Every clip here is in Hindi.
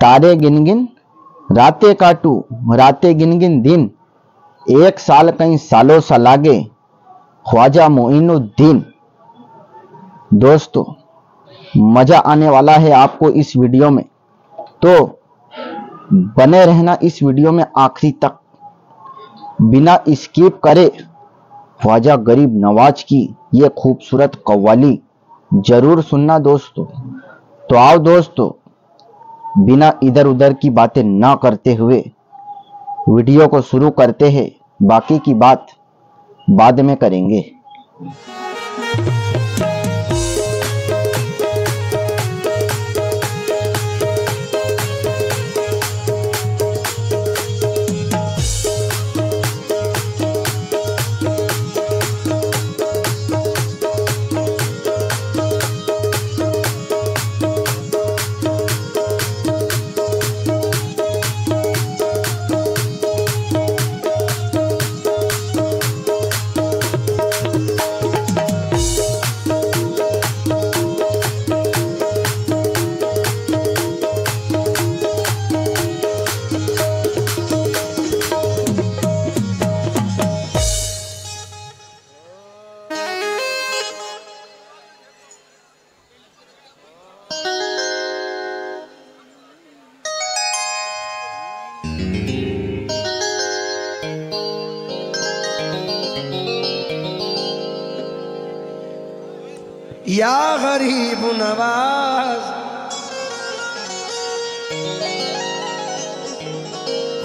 तारे गिन गिन, रातें काटू, रातें गिन गिन दिन, एक साल कई सालों सा लागे, ख्वाजा मोइनुद्दीन। दोस्तों, मज़ा आने वाला है आपको इस वीडियो में। तो बने रहना इस वीडियो में आखिरी तक। बिना स्किप करे, ख्वाजा गरीब नवाज़ की ये खूबसूरत कव्वाली ज़रूर सुनना दोस्तों। तो आओ दोस्तों बिना इधर उधर की बातें ना करते हुए, वीडियो को शुरू करते हैं। बाकी की बात बाद में करेंगे। या गरीब नवाज़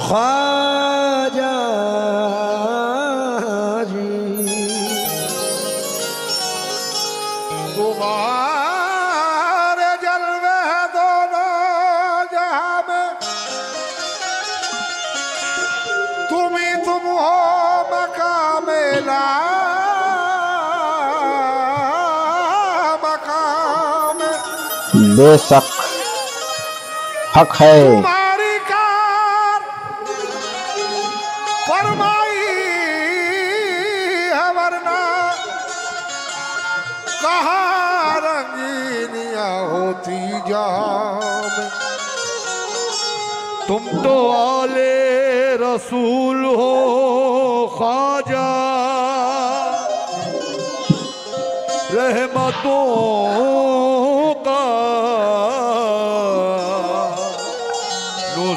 ख्वाजा बेशक हक है। तुम तो आले रसूल हो ख्वाजा। रहमतों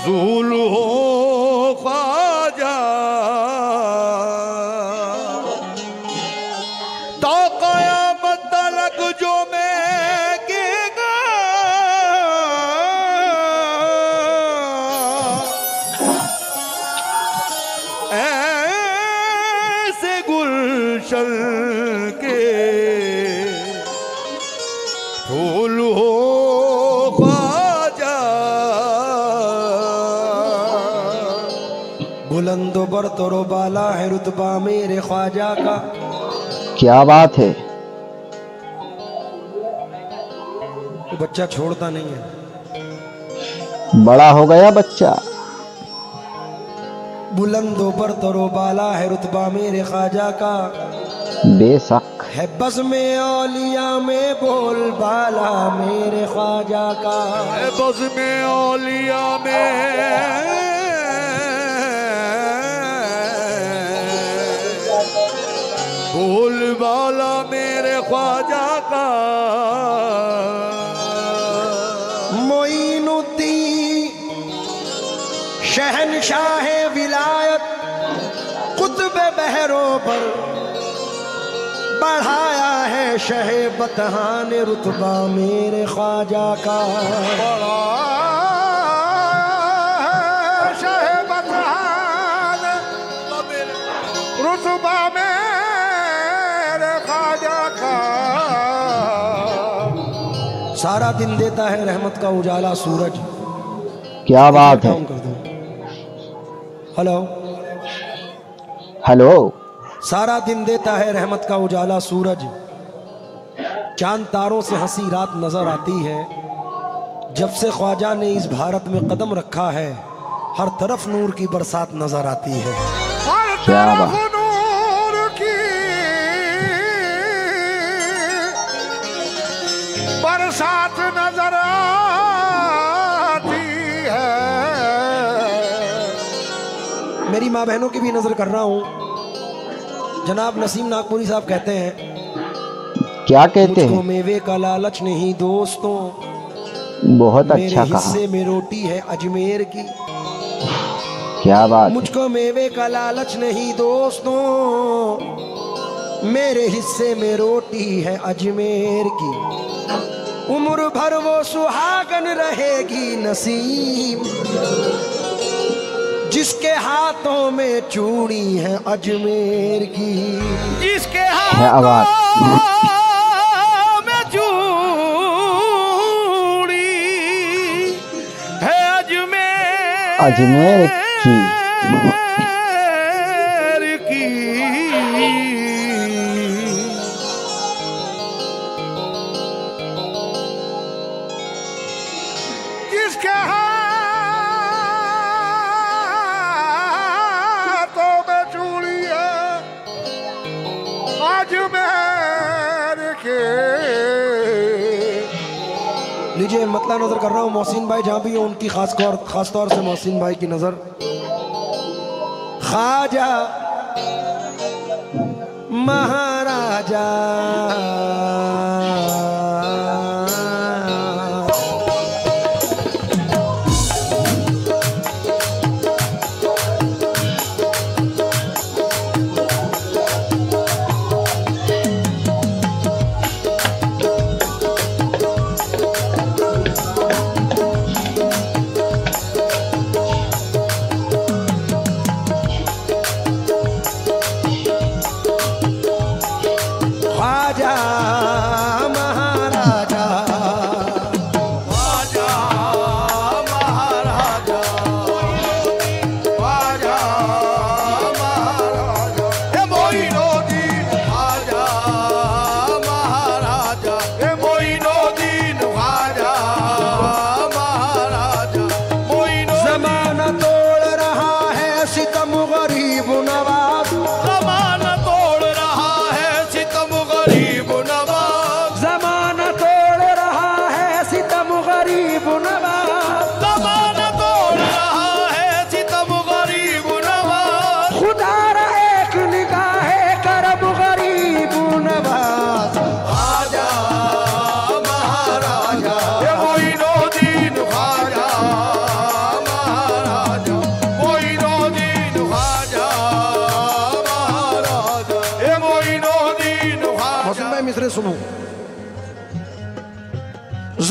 नजूल हो ख्वाजा। तो कयामत तलक जो मैं गिगा ऐसे गुलशन के फूल हो बुलंद बरतरो बाला है रुतबा मेरे ख्वाजा का। क्या बात है? वो बच्चा छोड़ता नहीं है। बड़ा हो गया बच्चा। बुलंद बरतरो बाला है रुतबा मेरे ख्वाजा का। बेशक। है बस में औलिया में बोल बाला मेरे ख्वाजा का। है बज में औलिया में बोल मेरे ख्वाजा का। मोइनुद्दीन शहनशाह विलायत कुतुब बहरों पर बढ़ाया है शह बतहान रुतबा मेरे ख्वाजा का। बड़ा सारा दिन देता है रहमत का उजाला सूरज। क्या बात है। हेलो। हेलो। सारा दिन देता है रहमत का उजाला सूरज। चाँद तारों से हँसी रात नज़र आती है। जब से ख्वाजा ने इस भारत में कदम रखा है हर तरफ़ नूर की बरसात नज़र आती है। क्या बात। साथ नज़र आती है। मेरी माँ बहनों की भी नज़र कर रहा हूँ। जनाब नसीम नागपुरी साहब कहते हैं क्या कहते हैं? मेवे का लालच नहीं दोस्तों। बहुत अच्छा मेरे हिस्से में रोटी है अजमेर की। क्या बात मुझको मेवे का लालच नहीं दोस्तों। मेरे हिस्से में रोटी है अजमेर की। उम्र भर वो सुहागन रहेगी नसीम। जिसके हाथों में चूड़ी है अजमेर की। जिसके हाथों में चूड़ी है अजमेर। अजमेर की। लीजिए, मतला नज़र कर रहा हूँ मोहसिन भाई, जहाँ भी हो उनकी खास तौर खास तौर से मोहसिन भाई की नज़र। खाजा महाराजा।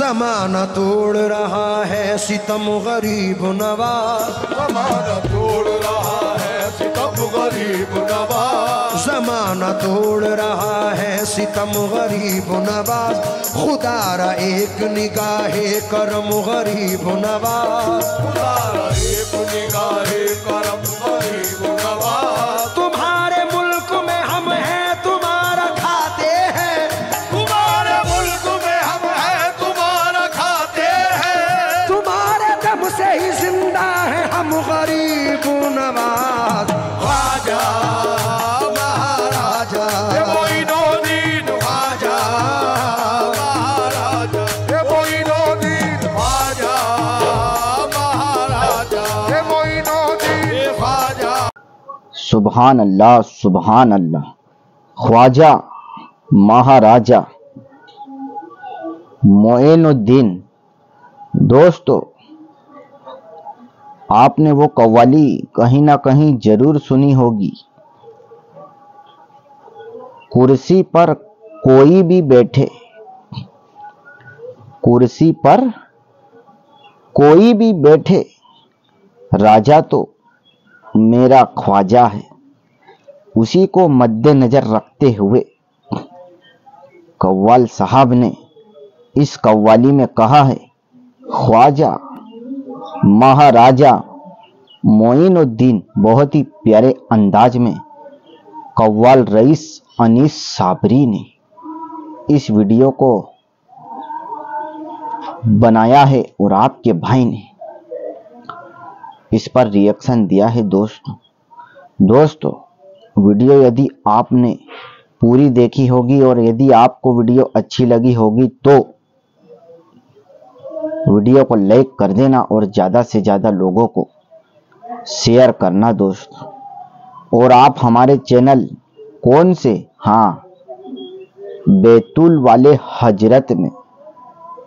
जमाना तोड़ रहा है सितम गरीब नवाज़। जमाना तोड़ रहा है सितम गरीब नवाज़। जमाना तोड़ रहा है सितम गरीब नवाज़। खुदा रा एक निगाहे करम गरीब नवाज़। खुदारा एक निगाहे करम सुबहान अल्लाह सुबहान अल्लाह ख्वाजा, महाराजा, मोइनुद्दीन। दोस्तों, आपने वो कव्वाली कहीं ना कहीं ज़रूर सुनी होगी। कुर्सी पर कोई भी बैठे, कुर्सी पर कोई भी बैठे, राजा तो मेरा ख्वाजा है। उसी को मद्देनजर रखते हुए कव्वाल साहब ने इस कव्वाली में कहा है, ख्वाजा, महाराजा मोइनुद्दीन, बहुत ही प्यारे अंदाज में कव्वाल रईस अनीस साबरी ने इस वीडियो को बनाया है और आपके भाई ने इस पर रिएक्शन दिया है दोस्तों। दोस्तों वीडियो यदि आपने पूरी देखी होगी और यदि आपको वीडियो अच्छी लगी होगी तो वीडियो को लाइक कर देना और ज़्यादा से ज़्यादा लोगों को शेयर करना दोस्तों। और आप हमारे चैनल कौन से? हाँ बैतूल वाले हज़रत में।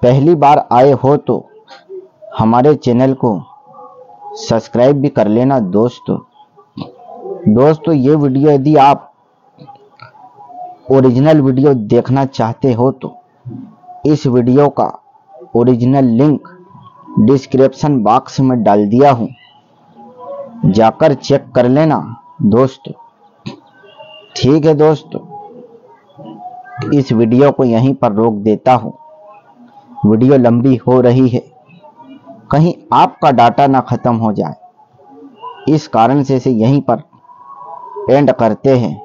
पहली बार आए हो तो हमारे चैनल को सब्सक्राइब भी कर लेना दोस्तों। दोस्तों, ये वीडियो यदि आप ओरिजिनल वीडियो देखना चाहते हो तो इस वीडियो का ओरिजिनल लिंक डिस्क्रिप्शन बॉक्स में डाल दिया हूँ। जाकर चेक कर लेना दोस्तों। ठीक है दोस्तों, इस वीडियो को यहीं पर रोक देता हूँ। वीडियो लंबी हो रही है। कहीं आपका डाटा ना खत्म हो जाए। इस कारण से इसे यहीं पर एंड करते हैं।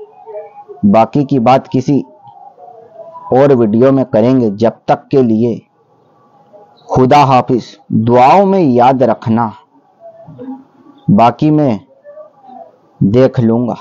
बाकी की बात किसी और वीडियो में करेंगे, जब तक के लिए खुदा हाफिज, दुआओं में याद रखना। बाकी मैं देख लूँगा।